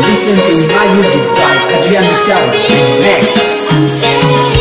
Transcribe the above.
Listen to my music by Adriano Sala. Next.